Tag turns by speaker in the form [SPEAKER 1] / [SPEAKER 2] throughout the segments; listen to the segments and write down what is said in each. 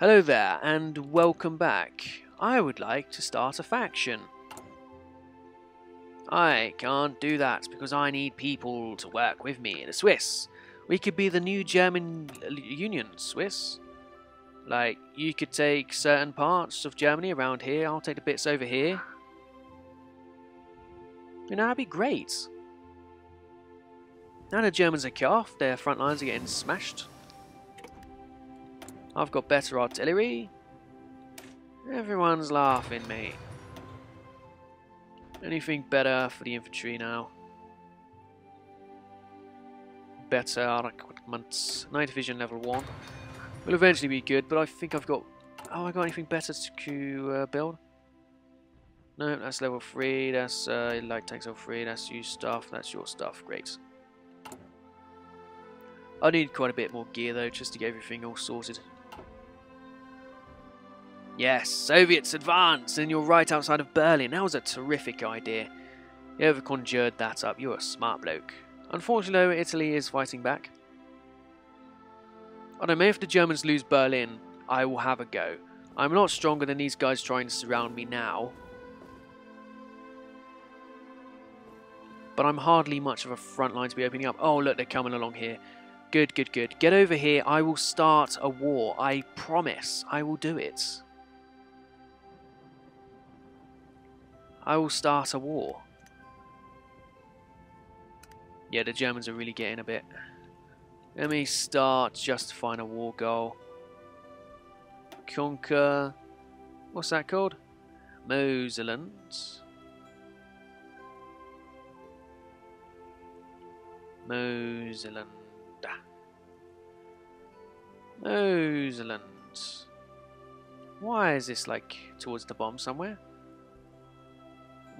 [SPEAKER 1] Hello there, and welcome back. I would like to start a faction. I can't do that because I need people to work with me, in the Swiss. We could be the new German Union, Swiss. Like, you could take certain parts of Germany around here, I'll take the bits over here. You know, that'd be great. Now the Germans are cut off, their front lines are getting smashed. I've got better artillery. Everyone's laughing, mate. Anything better for the infantry now? Better equipment. Night vision level 1. Will eventually be good, but I think I've got... Oh, I got anything better to uh, build? No, that's level 3. That's uh, light tanks level 3. That's you stuff. That's your stuff. Great. I need quite a bit more gear though, just to get everything all sorted. Yes, Soviets advance, and you're right outside of Berlin. That was a terrific idea. You ever conjured that up, you're a smart bloke. Unfortunately, though, Italy is fighting back. I don't know, if the Germans lose Berlin, I will have a go. I'm not stronger than these guys trying to surround me now. But I'm hardly much of a front line to be opening up. Oh, look, they're coming along here. Good, good, good. Get over here. I will start a war. I promise. I will do it. I will start a war. Yeah, the Germans are really getting a bit. Let me start justifying a war goal. Conquer. What's that called? Moselland. Moselland. Moselland. Why is this like towards the bomb somewhere?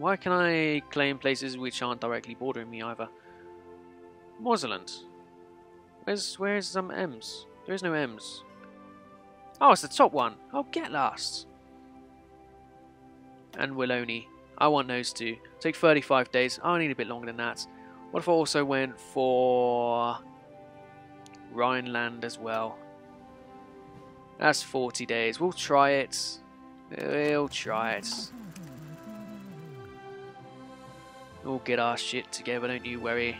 [SPEAKER 1] Why can I claim places which aren't directly bordering me either? Moselland. Where's where's some M's? There is no M's. Oh, it's the top one. Oh, get lost. And Wallonie. I want those two. Take 35 days. Oh, I need a bit longer than that. What if I also went for Rhineland as well? That's 40 days. We'll try it. We'll try it. We'll get our shit together, don't you worry.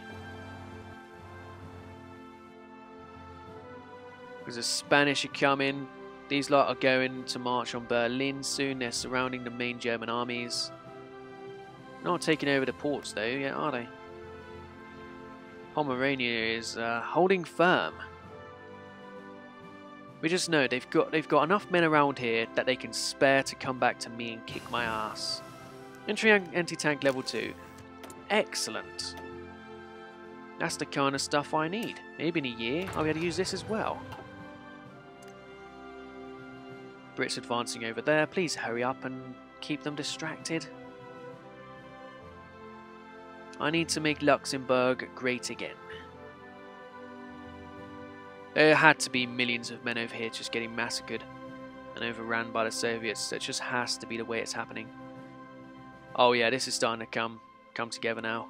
[SPEAKER 1] Because the Spanish are coming. These lot are going to march on Berlin soon. They're surrounding the main German armies. Not taking over the ports though, yet are they? Pomerania is uh, holding firm. We just know they've got they've got enough men around here that they can spare to come back to me and kick my ass. Entry anti-tank level 2. Excellent. That's the kind of stuff I need. Maybe in a year I'll be able to use this as well. Brits advancing over there. Please hurry up and keep them distracted. I need to make Luxembourg great again. There had to be millions of men over here just getting massacred and overrun by the Soviets. That just has to be the way it's happening. Oh yeah, this is starting to come come together now.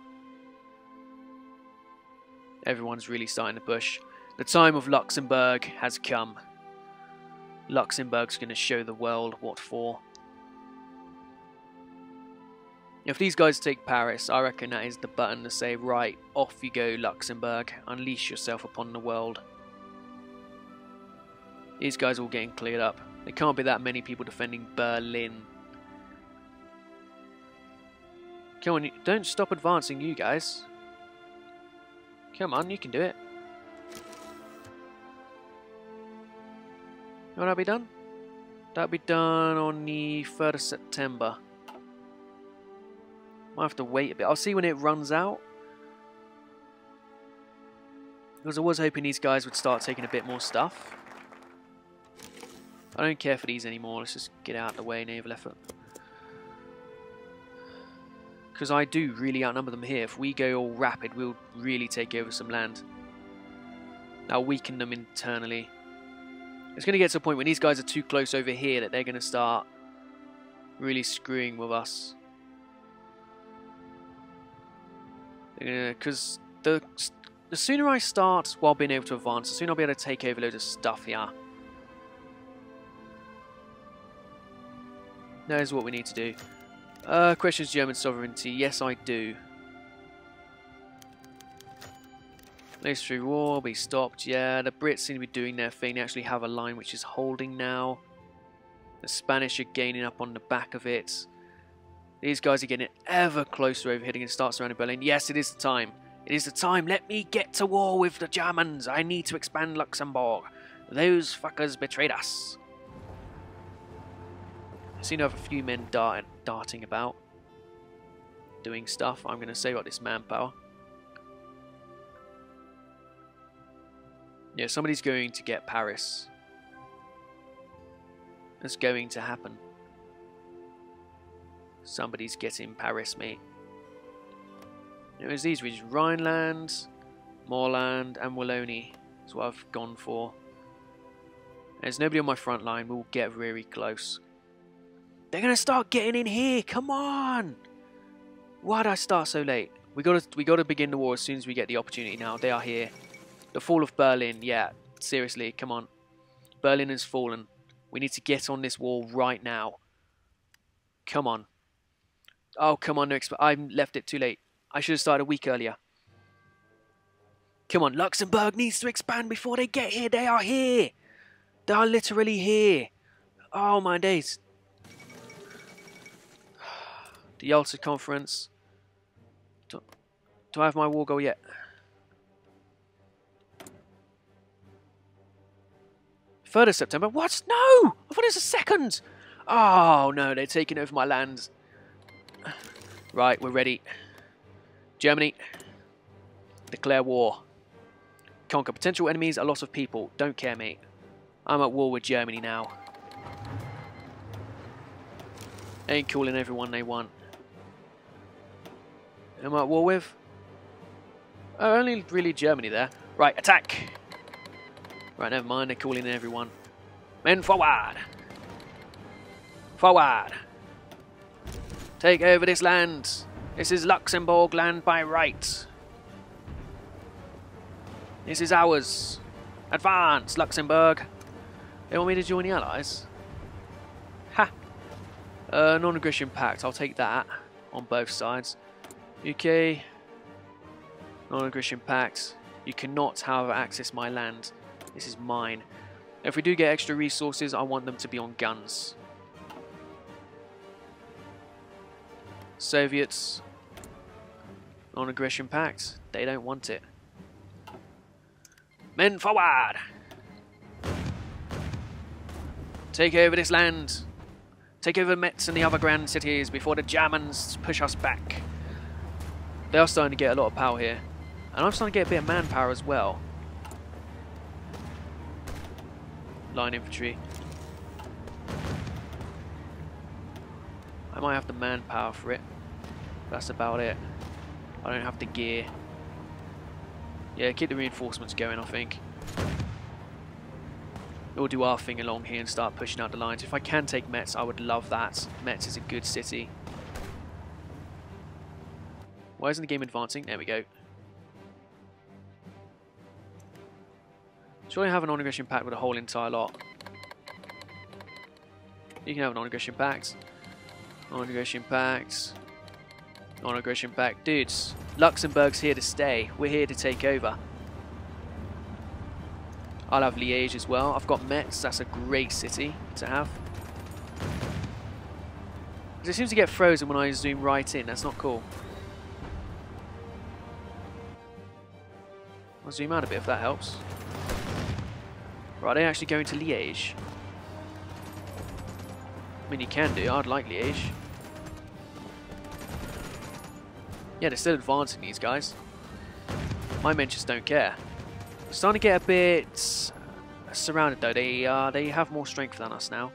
[SPEAKER 1] Everyone's really starting to push. The time of Luxembourg has come. Luxembourg's going to show the world what for. If these guys take Paris, I reckon that is the button to say, right, off you go, Luxembourg. Unleash yourself upon the world. These guys are all getting cleared up. There can't be that many people defending Berlin. Come on, don't stop advancing, you guys. Come on, you can do it. When that'll be done? That'll be done on the 3rd of September. Might have to wait a bit. I'll see when it runs out. Because I was hoping these guys would start taking a bit more stuff. I don't care for these anymore. Let's just get out of the way, naval effort. Because I do really outnumber them here. If we go all rapid, we'll really take over some land. I'll weaken them internally. It's going to get to a point when these guys are too close over here that they're going to start really screwing with us. Because the, the sooner I start while being able to advance, the sooner I'll be able to take over loads of stuff here. Knows what we need to do. Uh, questions German sovereignty. Yes, I do. Military war be stopped. Yeah, the Brits seem to be doing their thing. They actually have a line which is holding now. The Spanish are gaining up on the back of it. These guys are getting ever closer overheating and start surrounding Berlin. Yes, it is the time. It is the time. Let me get to war with the Germans. I need to expand Luxembourg. Those fuckers betrayed us. I seem to have a few men dart darting about. Doing stuff. I'm going to save up this manpower. Yeah, somebody's going to get Paris. It's going to happen. Somebody's getting Paris, mate. It was these regions. Rhineland, Moselland, and Wallonie. That's what I've gone for. There's nobody on my front line. We'll get very close. They're gonna start getting in here. Come on! Why'd I start so late? We gotta we gotta begin the war as soon as we get the opportunity. Now they are here. The fall of Berlin. Yeah, seriously, come on. Berlin has fallen. We need to get on this wall right now. Come on. Oh, come on, no I left it too late. I should have started a week earlier. Come on, Luxembourg needs to expand before they get here. They are here. They are literally here. Oh, my days. The Yalta Conference. Do, do I have my war goal yet? Third of September? What? No! I thought it was a second! Oh, no, they're taking over my lands. Right, we're ready. Germany. Declare war. Conquer potential enemies, a lot of people. Don't care, mate. I'm at war with Germany now. Ain't calling everyone they want. Am I at war with? Oh, only really Germany there. Right, attack! Right, never mind, they're calling in everyone. Men forward! Forward! Take over this land! This is Luxembourg land by right. This is ours. Advance, Luxembourg. They want me to join the Allies? Ha! Uh, Non-aggression pact, I'll take that on both sides. UK, non-aggression pact. You cannot, however, access my land. This is mine. If we do get extra resources, I want them to be on guns. Soviets, non-aggression pact. They don't want it. Men forward! Take over this land. Take over Metz and the other grand cities before the Germans push us back. They are starting to get a lot of power here. And I'm starting to get a bit of manpower as well. Line infantry. I might have the manpower for it. That's about it. I don't have the gear. Yeah, keep the reinforcements going, I think. We'll do our thing along here and start pushing out the lines. If I can take Metz, I would love that. Metz is a good city. Why isn't the game advancing? There we go. Surely I have an non-aggression pact with a whole entire lot. You can have an non-aggression pact. Non-aggression pact. Non-aggression pact. Dudes, Luxembourg's here to stay. We're here to take over. I'll have Liège as well. I've got Metz. That's a great city to have. It seems to get frozen when I zoom right in. That's not cool. I'll zoom out a bit if that helps. Right, they actually going to Liège. I mean, you can do. I'd like Liège. Yeah, they're still advancing these guys. My men just don't care. It's Starting to get a bit surrounded though. They uh, they have more strength than us now.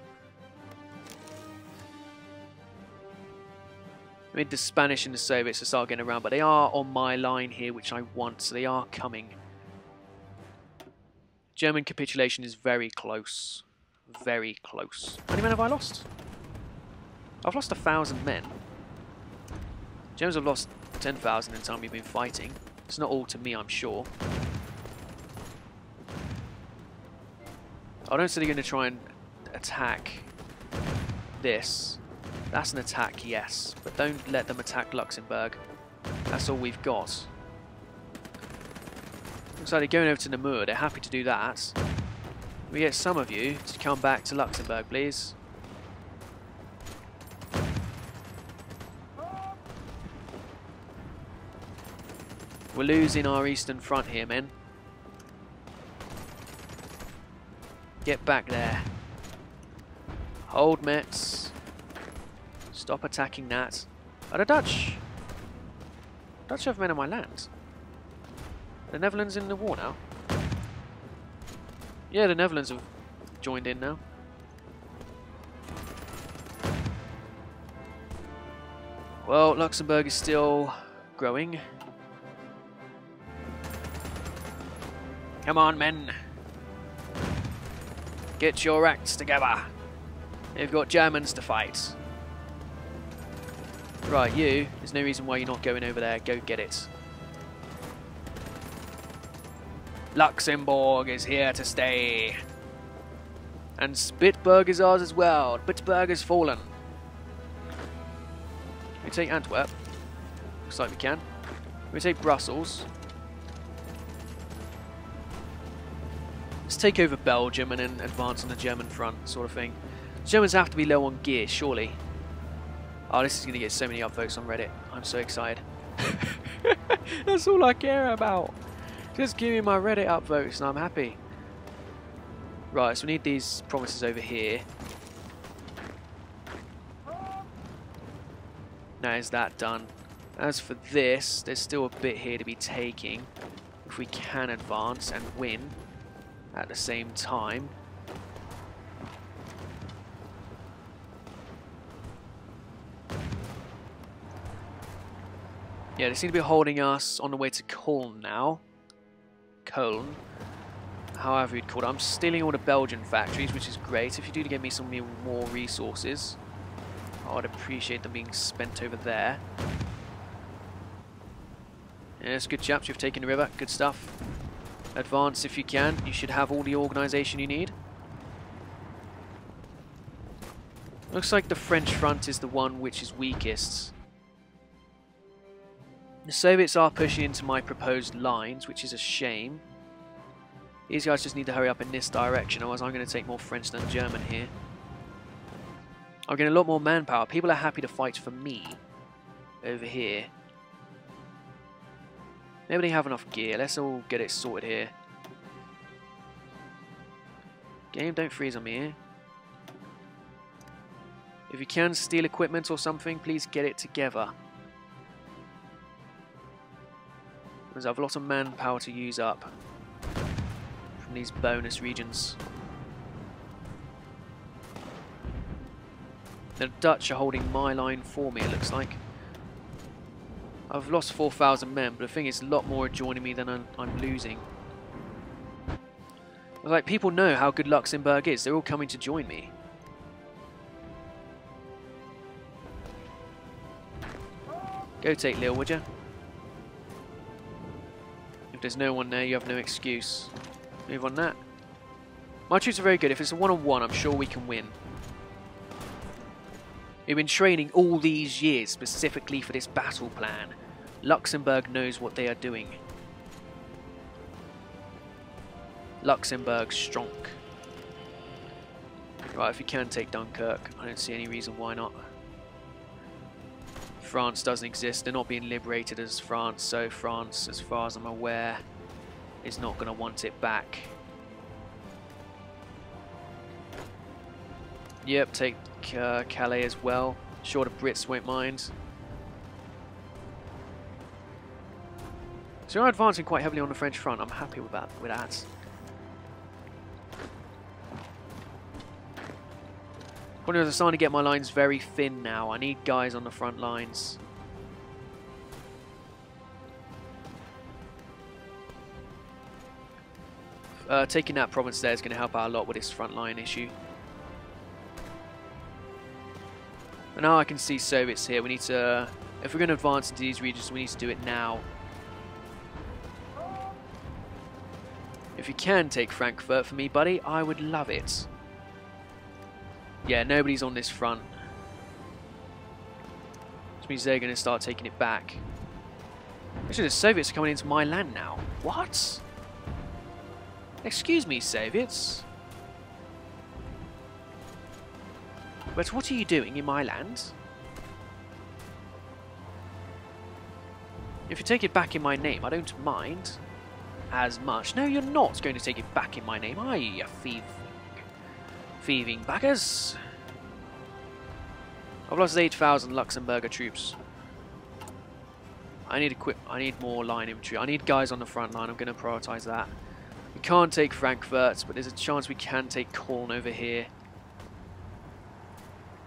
[SPEAKER 1] I mean, the Spanish and the Soviets are start getting around, but they are on my line here, which I want, so they are coming. German capitulation is very close. Very close. How many men have I lost? I've lost a thousand men. Germans have lost 10,000 in time we've been fighting. It's not all to me, I'm sure. I don't see they're going to try and attack this. That's an attack, yes. But don't let them attack Luxembourg. That's all we've got. Looks like they're going over to Namur. They're happy to do that. We get some of you to come back to Luxembourg, please. We're losing our eastern front here, men. Get back there. Hold Metz. Stop attacking that. Are the Dutch? Dutch have men on my land. The Netherlands in the war now? Yeah, the Netherlands have joined in now. Well, Luxembourg is still growing. Come on, men. Get your acts together. They've got Germans to fight. Right, you. There's no reason why you're not going over there. Go get it. Luxembourg is here to stay. And Spitberg is ours as well. Spitberg has fallen. We take Antwerp. Looks like we can. We take Brussels. Let's take over Belgium and then advance on the German front, sort of thing. Germans have to be low on gear, surely. Oh, this is going to get so many upvotes on Reddit. I'm so excited. That's all I care about. Just give me my Reddit upvotes and I'm happy. Right, so we need these promises over here. Now is that done. As for this, there's still a bit here to be taking. If we can advance and win at the same time. Yeah, they seem to be holding us on the way to Cologne now. Cologne. However you'd call it. I'm stealing all the Belgian factories, which is great. If you do get me some more resources, I would appreciate them being spent over there. Yes, good chaps, you've taken the river. Good stuff. Advance if you can. You should have all the organisation you need. Looks like the French front is the one which is weakest. The Soviets are pushing into my proposed lines, which is a shame. These guys just need to hurry up in this direction, otherwise I'm going to take more French than German here. I'm getting a lot more manpower. People are happy to fight for me over here. Maybe they have enough gear. Let's all get it sorted here. Game, don't freeze on me here. If you can steal equipment or something, please get it together. Because I have a lot of manpower to use up from these bonus regions. The Dutch are holding my line for me, it looks like. I've lost 4,000 men, but the thing is, a lot more are joining me than I'm, I'm losing. Like, people know how good Luxembourg is. They're all coming to join me. Go take Lille, would you? There's no one there, you have no excuse. Move on that. My troops are very good. If it's a one-on-one, -on -one, I'm sure we can win. We've been training all these years specifically for this battle plan. Luxembourg knows what they are doing. Luxembourg strong. Right, if you can take Dunkirk, I don't see any reason why not. France doesn't exist. They're not being liberated as France, so France, as far as I'm aware, is not going to want it back. Yep, take uh, Calais as well. Sure the Brits won't mind. So you're advancing quite heavily on the French front. I'm happy with that. With that. I'm starting to get my lines very thin now. I need guys on the front lines. Uh, taking that province there is going to help out a lot with this front line issue. But now I can see Soviets here. We need to, if we're going to advance into these regions, we need to do it now. If you can take Frankfurt for me, buddy, I would love it. Yeah, nobody's on this front. Which means they're going to start taking it back. Actually, the Soviets are coming into my land now. What? Excuse me, Soviets. But what are you doing in my land? If you take it back in my name, I don't mind as much. No, you're not going to take it back in my name, are you, you thieving, thieving backers? I've lost 8,000 Luxembourger troops. I need equip. I need more line infantry. I need guys on the front line. I'm going to prioritize that. We can't take Frankfurt, but there's a chance we can take Koln over here.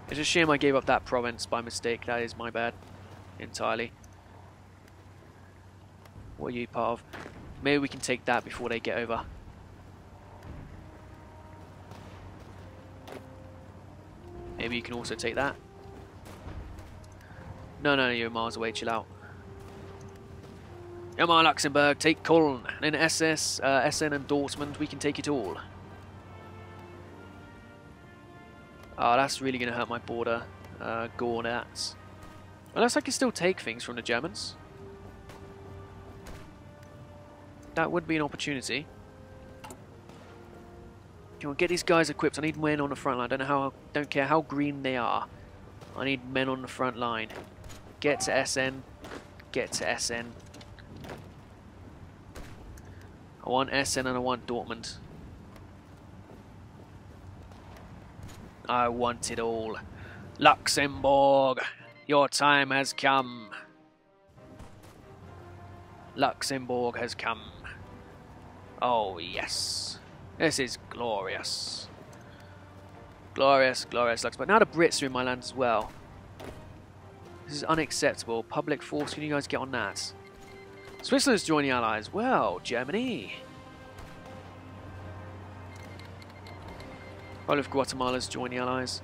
[SPEAKER 1] It's a shame I gave up that province by mistake. That is my bad. Entirely. What are you part of? Maybe we can take that before they get over. Maybe you can also take that. No, no, you're miles away. Chill out. On, Luxembourg, take Cologne. And then SS, uh, Essen and Dortmund, we can take it all. Oh, that's really going to hurt my border. Uh, Gornats. Unless I can still take things from the Germans. That would be an opportunity. Come on, get these guys equipped. I need men on the front line. I don't know how. Don't care how green they are. I need men on the front line. Get to Essen. Get to Essen. I want Essen and I want Dortmund. I want it all. Luxembourg, your time has come. Luxembourg has come. Oh, yes. This is glorious. Glorious, glorious Luxembourg. Now the Brits are in my land as well. This is unacceptable. Public force, can you guys get on that? Switzerland's joining the allies. Well, Germany. All of Guatemala's joining the allies.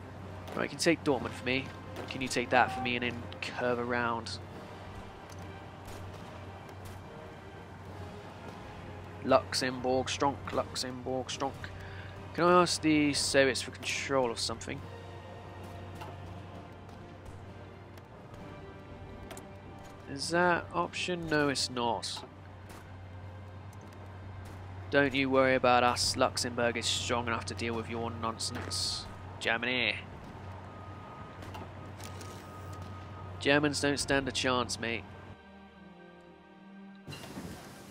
[SPEAKER 1] Right, you can take Dortmund for me. Can you take that for me and then curve around? Luxembourg, strong. Luxembourg, strong. Can I ask the Soviets for control of something? Is that option? No, it's not. Don't you worry about us. Luxembourg is strong enough to deal with your nonsense. Germany. Germans don't stand a chance, mate.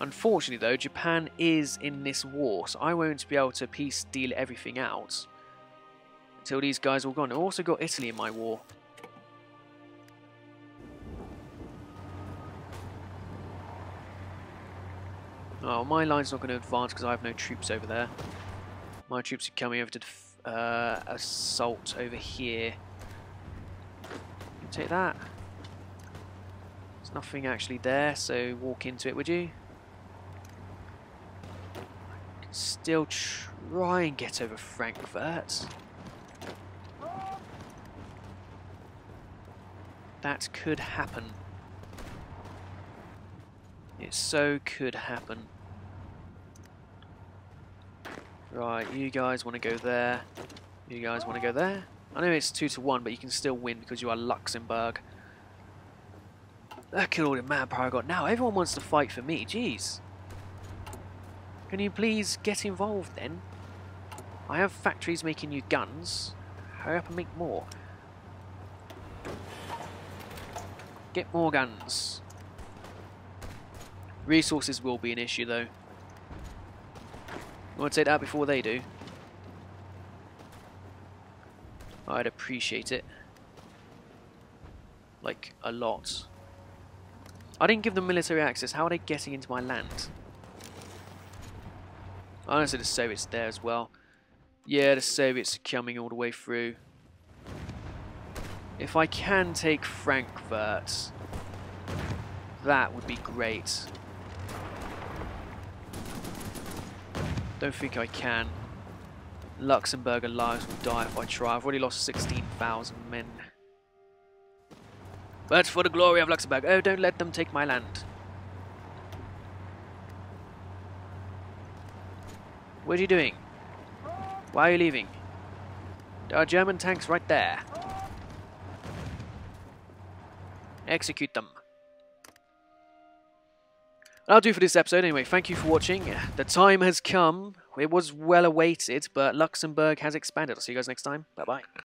[SPEAKER 1] Unfortunately though, Japan is in this war, so I won't be able to peace deal everything out until these guys are all gone. I've also got Italy in my war. Oh, my line's not going to advance because I have no troops over there. My troops are coming over to uh, assault over here. take that. There's nothing actually there, so walk into it, would you? Still try and get over Frankfurt. That could happen. It so could happen. Right, you guys want to go there. You guys want to go there. I know it's 2 to 1, but you can still win because you are Luxembourg. Look at all the manpower I got now. Everyone wants to fight for me. Jeez. Can you please get involved then? I have factories making you guns. Hurry up and make more. Get more guns. Resources will be an issue though. I want to take that before they do. I'd appreciate it. Like, a lot. I didn't give them military access. How are they getting into my land? Honestly, the Soviets there as well. Yeah, the Soviets are coming all the way through. If I can take Frankfurt, that would be great. Don't think I can. Luxembourg lives will die if I try. I've already lost 16,000 men. But for the glory of Luxembourg. Oh, don't let them take my land. What are you doing? Why are you leaving? There are German tanks right there. Execute them. That'll do for this episode anyway. Thank you for watching. The time has come. It was well awaited, but Luxembourg has expanded. I'll see you guys next time. Bye bye.